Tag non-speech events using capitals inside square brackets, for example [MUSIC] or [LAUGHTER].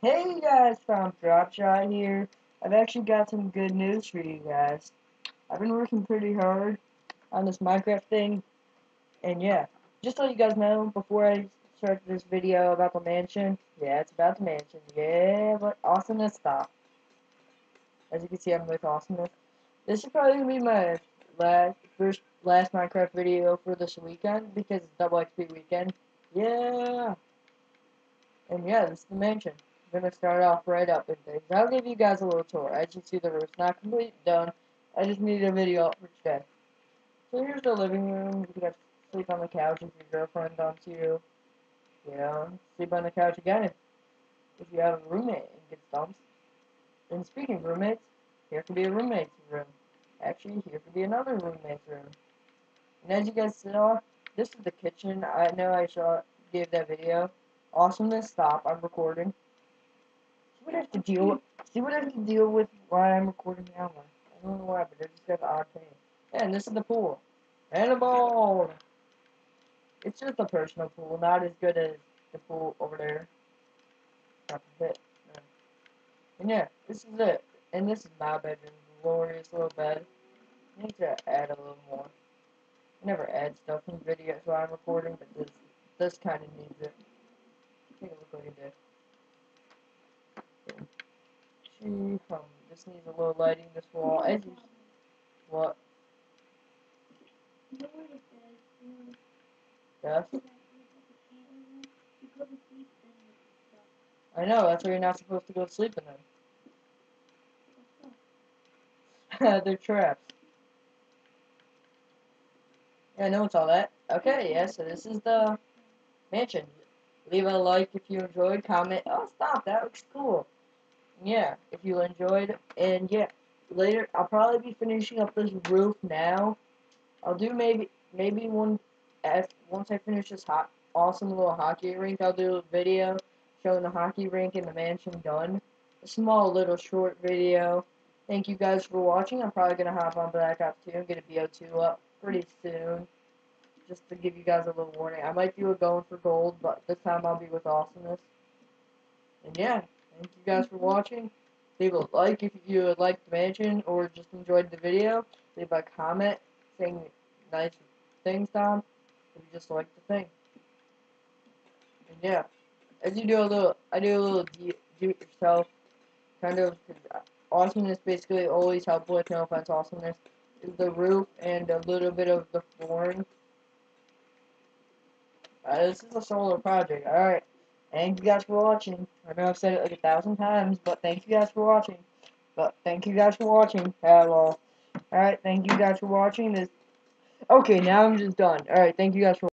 Hey guys, from Dropshot here. I've actually got some good news for you guys. I've been working pretty hard on this Minecraft thing, and yeah, just to let you guys know before I start this video about the mansion, yeah, it's about the mansion, yeah, but awesomeness stop. As you can see, I'm with awesomeness. This is probably gonna be my last, first, last Minecraft video for this weekend because it's double XP weekend. Yeah, and yeah, this is the mansion. I'm gonna start off right up with things. I'll give you guys a little tour. As you see, the roof's not completely done. I just need a video up for today. So here's the living room. You can sleep on the couch if your girlfriend wants you. You know, sleep on the couch again if, if you have a roommate and gets dumped. And speaking of roommates, here could be a roommate's room. Actually, here could be another roommate's room. And as you guys saw, this is the kitchen. I know I saw gave that video. Awesomeness, stop. I'm recording what I have to deal what I have to deal with while I'm recording now. I don't know why, but I just got the odd pain. And this is the pool. And a ball. It's just a personal pool, not as good as the pool over there. Not a bit. And yeah, this is it. And this is my bedroom. Glorious little bed. I need to add a little more. I never add stuff in videos while I'm recording, but this this kind of needs it. Take a look like it did. She um this needs a little lighting this wall. You what? Yes. I know, that's why you're not supposed to go to sleep in them. [LAUGHS] They're traps. Yeah, I know it's all that. Okay, yeah, so this is the mansion. Leave a like if you enjoyed, comment. Oh, stop, that looks cool yeah, if you enjoyed, and yeah, later I'll probably be finishing up this roof now. I'll do maybe maybe one as once I finish this hot awesome little hockey rink. I'll do a video showing the hockey rink and the mansion done. A small little short video. Thank you guys for watching. I'm probably gonna hop on Black Ops 2 and get a BO2 up pretty soon. Just to give you guys a little warning. I might do a going for gold, but this time I'll be with awesomeness. And yeah. Thank you guys for watching. Leave a like if you liked the mansion or just enjoyed the video. Leave a comment saying nice things, Tom, if you just like the thing. And yeah, as you do a little, I do a little do-it-yourself, kind of, awesomeness basically always help with, no offense, awesomeness, is the roof and a little bit of the flooring. Uh, this is a solar project, alright. Thank you guys for watching. I know I've said it like a thousand times, but thank you guys for watching. But thank you guys for watching. Hello. Alright, thank you guys for watching this. Okay, now I'm just done. Alright, thank you guys for